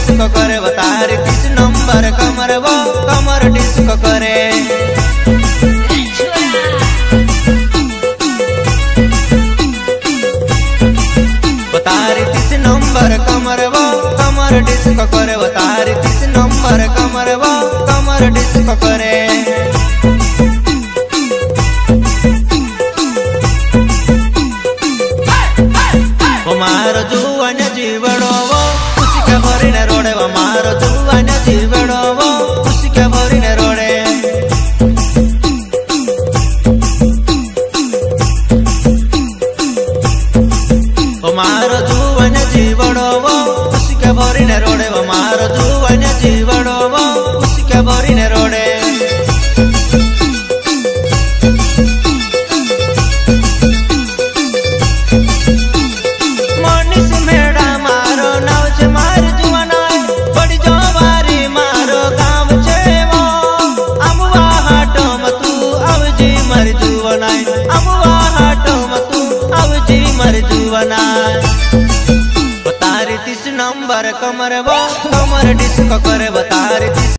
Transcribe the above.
Disco करे बतार तीस नंबर कमर वो कमर डिस्को करे। बतार तीस नंबर कमर वो कमर डिस्को करे बतार तीस नंबर कमर वो कमर डिस्को करे। मार जुवन जीवड़ो que morir हुआ हटो बता रही नंबर कमर बा कमर डिस्क कर बता रही